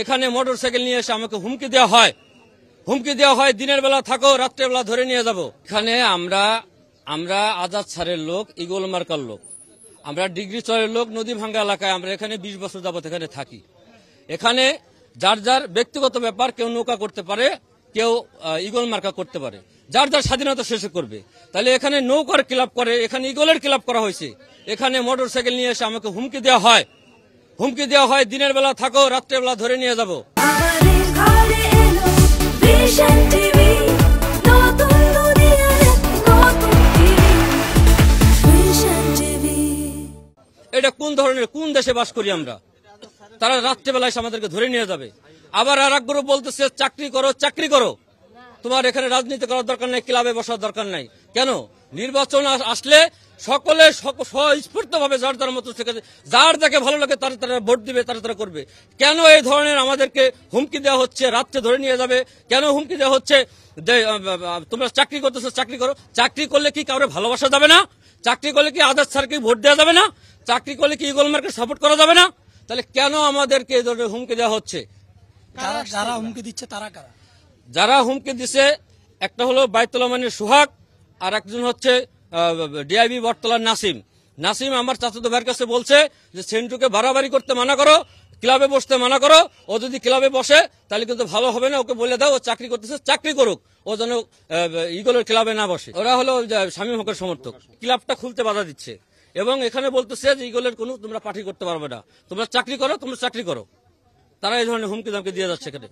এখানে motor cycle নিয়ে এসে আমাকে হুমকি দেওয়া হয়। হুমকি দেওয়া হয়, দিনের বেলা থাকো, রাত্রের বেলা ধরে নিয়ে যাব। এখানে আমরা আমরা আজাদ ছাড়ের লোক, ইগল মার্কার লোক। আমরা ডিগ্রি চরের লোক, নদী ভাঙ্গা এলাকায় আমরা এখানে বিশ বছর যাবত এখানে থাকি। এখানে যার যার ব্যক্তিগত ব্যাপার, কেউ নৌকা করতে পারে, কেউ ইগল মার্কা করতে পারে। যার যার স্বাধীনতা শেষে করবে। তাহলে এখানে নৌকার ক্লাব করে, এখানে ইগলের ক্লাব করা হয়েছে। এখানে মোটর সাইকেল নিয়ে এসে আমাকে হুমকি দেওয়া হয়। হুমকি দেওয়া হয় দিনের বেলা থাকো রাত্রের বেলা ধরে নিয়ে যাব। এটা কোন ধরনের কোন দেশে বাস করি আমরা? তারা রাত্রেবেলায় আমাদেরকে ধরে নিয়ে যাবে। আবার আর এক গ্রুপ বলতেছে চাকরি করো চাকরি করো। তোমার এখানে রাজনীতি করার দরকার নাই, ক্লাবে বসার দরকার নাই। কেন? নির্বাচন আসলে সকলে স্ফূর্ত ভাবে যার যার মতো যার যাকে ভালো লাগে তারা তারা ভোট দিবে, তারা তারা করবে। কেন এই ধরনের আমাদেরকে হুমকি দেওয়া হচ্ছে? রাত্রে ধরে নিয়ে যাবে। কেন হুমকি দেওয়া হচ্ছে? তোমরা চাকরি করতেছো, চাকরি করো। চাকরি করলে কি কাউরে ভালোবাসা যাবে না? চাকরি করলে কি আদার স্যারকে ভোট দেওয়া যাবে না? চাকরি করলে কি ইগল মার্কে সাপোর্ট করা যাবে না? তাহলে কেন আমাদেরকে এই ধরনের হুমকি দেওয়া হচ্ছে? যারা হুমকি দিচ্ছে তারা কারা? যারা হুমকি দিছে, একটা হলো বাইতুল্লাহ মানের সুহাগ, আর একজন হচ্ছে ডিআইবি বটতলার নাসিম। নাসিম আমার চাচাতো ভাইয়ের কাছে বলছে যে, সেন্টুকে বাড়াবাড়ি করতে মানা করো, ক্লাবে বসতে মানা করো, ও যদি ক্লাবে বসে, তাহলে কিন্তু ভালো হবে না, ওকে বলে দাও, ও চাকরি করতেছে, চাকরি করুক, ও যেন ইগলের ক্লাবে না বসে। ওরা হলো স্বামী হকের সমর্থক। ক্লাবটা খুলতে বাধা দিচ্ছে। এবং এখানে বলতেছে যে ইগলের কোনো, তোমরা পার্টি করতে পারবে না। তোমরা চাকরি করো, তোমরা চাকরি করো। তারা এই ধরনের হুমকি দামকে দিয়ে যাচ্ছে এখানে।